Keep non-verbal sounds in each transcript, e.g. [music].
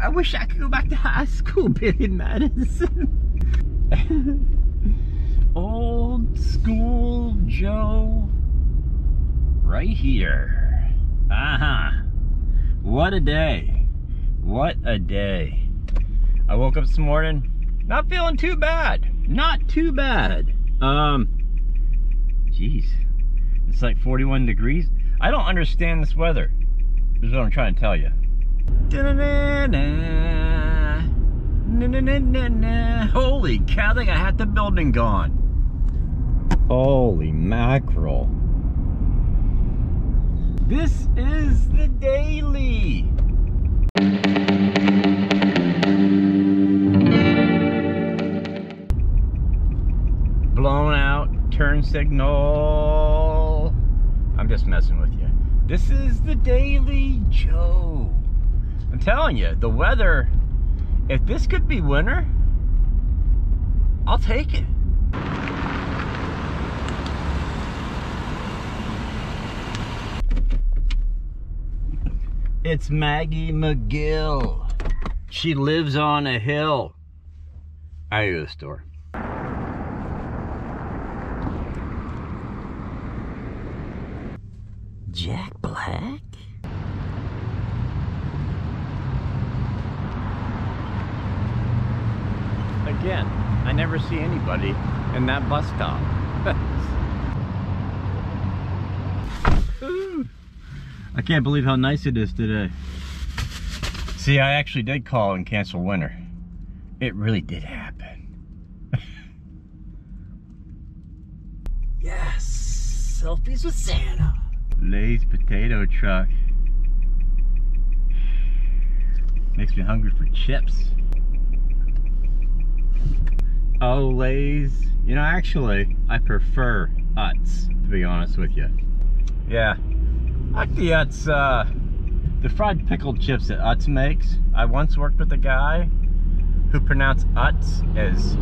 I wish I could go back to high school, [laughs] Billy Madison. [laughs] Old Skool Joe right here. Uh-huh. What a day. What a day. I woke up this morning, not feeling too bad. Not too bad. Um, jeez. It's like 41 degrees. I don't understand this weather. This is what I'm trying to tell you. Holy cow, they got half the building gone. Holy mackerel. This is the daily. Blown out turn signal. I'm just messing with you. This is the Daily Joe. I'm telling you, the weather, if this could be winter, I'll take it. It's Maggie McGill. She lives on a hill. I go to the store. Jack Black? Again, I never see anybody in that bus stop. [laughs] I can't believe how nice it is today. See, I actually did call and cancel winter. It really did happen. [laughs] yes, selfies with Santa. Lay's potato truck. Makes me hungry for chips. Oh, Lay's. You know, actually, I prefer Utz, to be honest with you. Yeah, like the Utz, uh, the fried pickled chips that Utz makes. I once worked with a guy who pronounced Utz as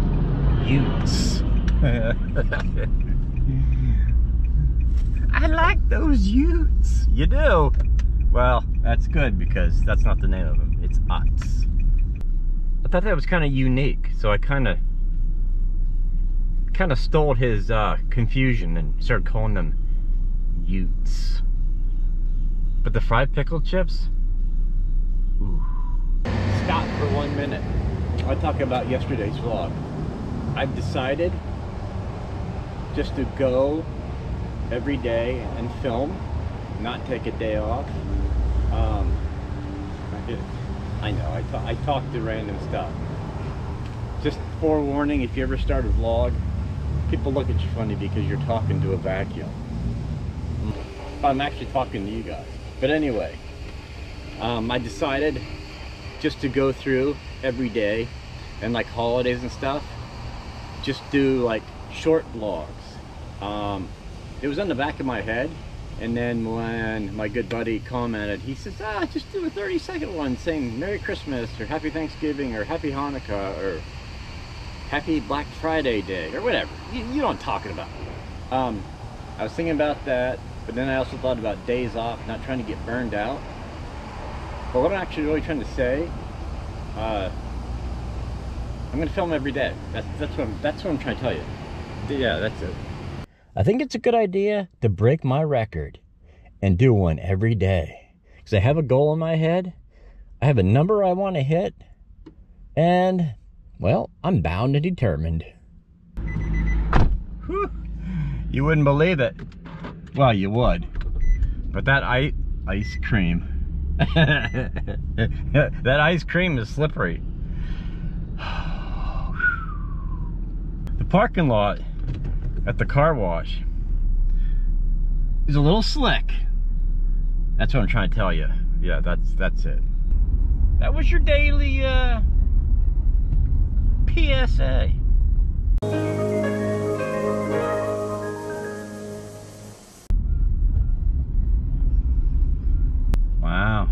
Utes. [laughs] I like those Utes. You do? Well, that's good because that's not the name of them. It's Utz. I thought that was kind of unique, so I kind of kind of stole his uh, confusion and started calling them Utes. But the fried pickle chips? Ooh. Stop for one minute. I'll talk about yesterday's vlog. I've decided just to go every day and film, not take a day off. Um, I know, I, I talk to random stuff. Just forewarning, if you ever start a vlog, people look at you funny because you're talking to a vacuum. I'm actually talking to you guys. But anyway, um, I decided just to go through every day and like holidays and stuff, just do like short vlogs. Um, it was on the back of my head and then when my good buddy commented, he says, ah, just do a 30 second one saying Merry Christmas or Happy Thanksgiving or Happy Hanukkah or Happy Black Friday Day or whatever. You, you know what I'm talking about. Um, I was thinking about that, but then I also thought about days off, not trying to get burned out. But what I'm actually really trying to say, uh, I'm gonna film every day. That's that's what I'm, that's what I'm trying to tell you. Yeah, that's it. I think it's a good idea to break my record and do one every day. Because I have a goal in my head, I have a number I want to hit, and, well, I'm bound and determined. Whew. You wouldn't believe it. Well, you would. But that ice, ice cream, [laughs] that ice cream is slippery. [sighs] The parking lot at the car wash is a little slick. That's what I'm trying to tell you. Yeah, that's that's it. That was your daily uh, PSA. Wow.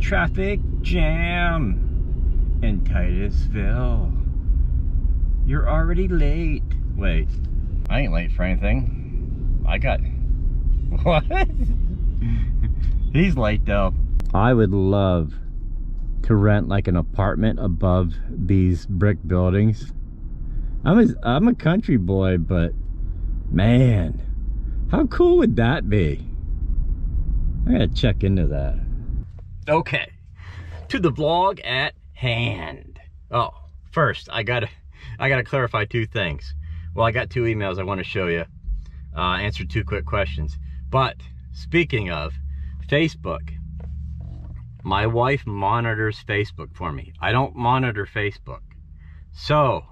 Traffic jam in Titusville. You're already late. Wait, I ain't late for anything. I got... [laughs] What? He's late though. I would love to rent like an apartment above these brick buildings. I'm a, I'm a country boy, but man, how cool would that be? I gotta check into that. Okay, to the vlog at hand. Oh, first I gotta I gotta clarify two things. Well, I got two emails I want to show you. Uh, answer two quick questions. But speaking of Facebook, my wife monitors Facebook for me. I don't monitor Facebook. So,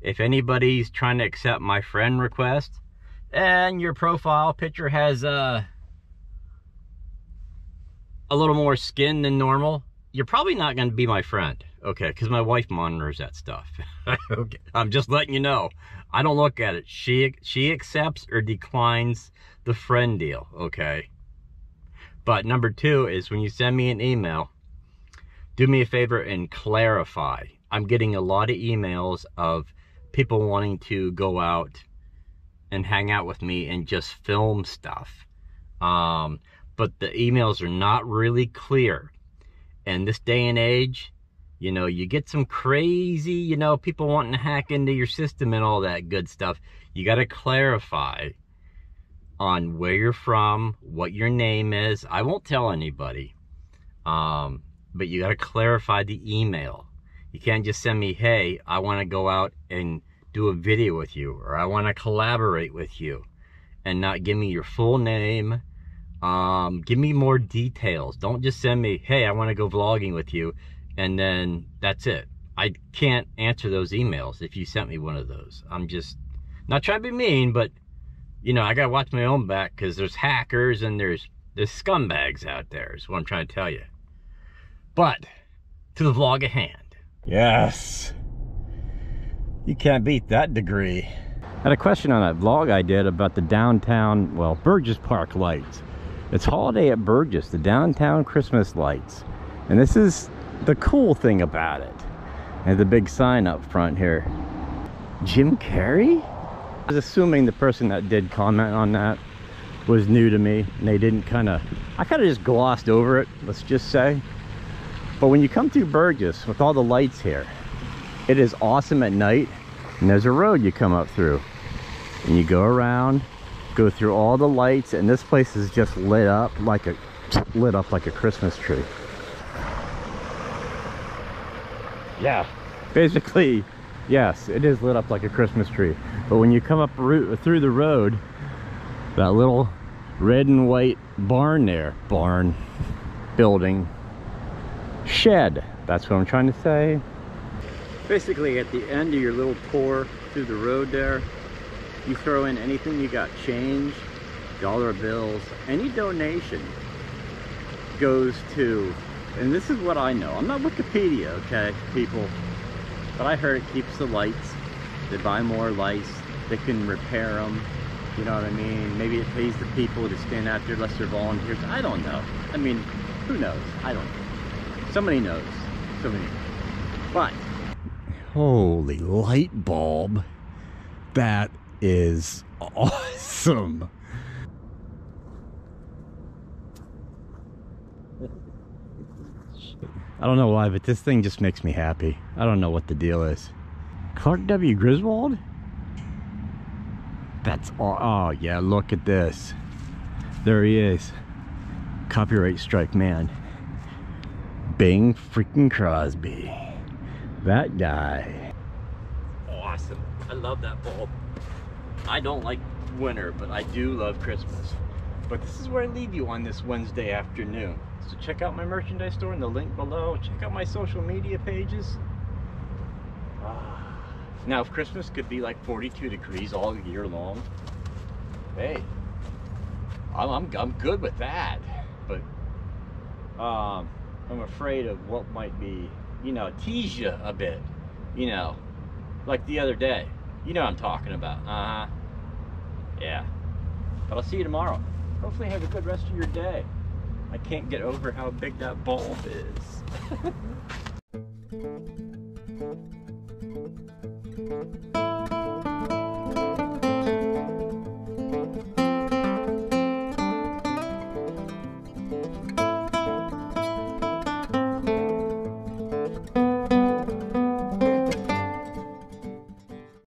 if anybody's trying to accept my friend request and your profile picture has uh, a little more skin than normal, you're probably not going to be my friend. Okay, because my wife monitors that stuff. [laughs] okay, I'm just letting you know. I don't look at it. She she accepts or declines the friend deal. Okay. But number two is when you send me an email, do me a favor and clarify. I'm getting a lot of emails of people wanting to go out and hang out with me and just film stuff. Um, but the emails are not really clear. And this day and age, you know, you get some crazy, you know, people wanting to hack into your system and all that good stuff. You got to clarify on where you're from, what your name is. I won't tell anybody. Um, but you got to clarify the email. You can't just send me, hey, I want to go out and do a video with you, or I want to collaborate with you, and not give me your full name. Um, give me more details. Don't just send me, hey, I want to go vlogging with you, and then that's it. I can't answer those emails if you sent me one of those. I'm just not trying to be mean, but you know, I gotta watch my own back because there's hackers and there's there's scumbags out there is what I'm trying to tell you. But to the vlog at hand. Yes. You can't beat that degree. I had a question on that vlog I did about the downtown, well, Burgess Park lights. It's holiday at Burgess, the downtown Christmas lights. And this is the cool thing about it. And the big sign up front here. Jim Carrey? I was assuming the person that did comment on that was new to me and they didn't kind of I kind of just glossed over it let's just say but when you come through Burgess with all the lights here it is awesome at night and there's a road you come up through and you go around go through all the lights and this place is just lit up like a lit up like a Christmas tree yeah basically yes it is lit up like a christmas tree. But when you come up through the road that little red and white barn there barn building shed that's what i'm trying to say. Basically at the end of your little tour through the road there you throw in anything you got change dollar bills any donation goes to and this is what i know i'm not wikipedia okay people but I heard it keeps the lights. They buy more lights. They can repair them. You know what I mean? Maybe it pays the people to stand out there unless they're volunteers. I don't know. I mean, who knows? I don't know. Somebody knows. Somebody knows. But, holy light bulb. That is [laughs] awesome. I don't know why, but this thing just makes me happy. I don't know what the deal is. Clark W. Griswold? That's all. Oh, yeah, look at this. There he is. Copyright strike man. Bing freaking Crosby. That guy. Awesome. I love that bulb. I don't like winter, but I do love Christmas. But this is where I leave you on this Wednesday afternoon. So check out my merchandise store in the link below. Check out my social media pages. Ah. Now, if Christmas could be like 42 degrees all year long, hey, I'm, I'm, I'm good with that. But um, I'm afraid of what might be, you know, tease you a bit, you know, like the other day. You know what I'm talking about. Uh-huh. Yeah. But I'll see you tomorrow. Hopefully have a good rest of your day. I can't get over how big that bulb is. [laughs]